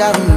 down